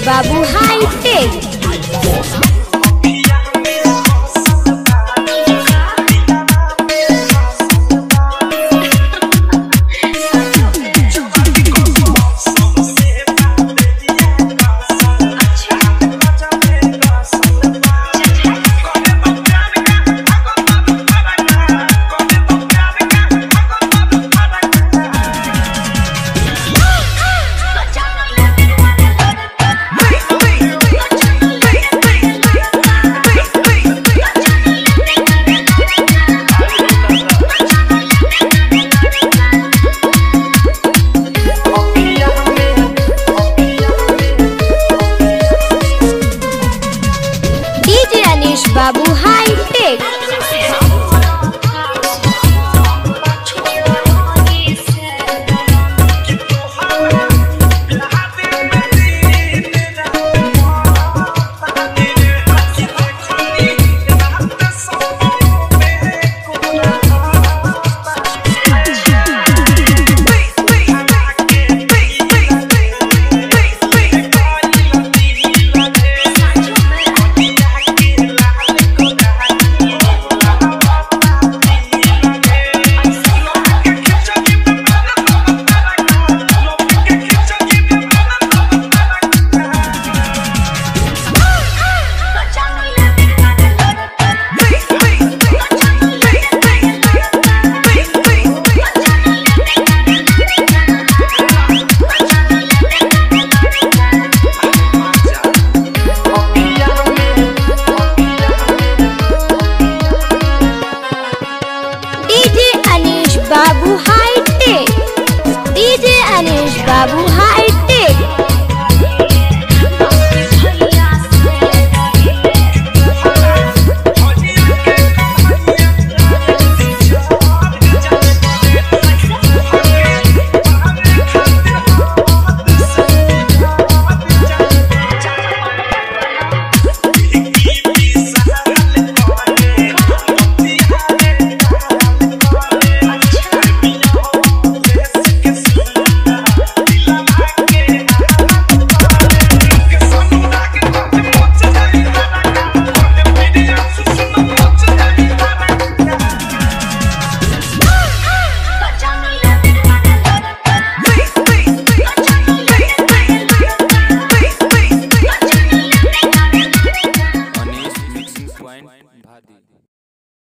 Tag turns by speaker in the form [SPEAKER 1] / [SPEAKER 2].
[SPEAKER 1] Babu High Tech. Hey! Babu high DJ Anish Babu high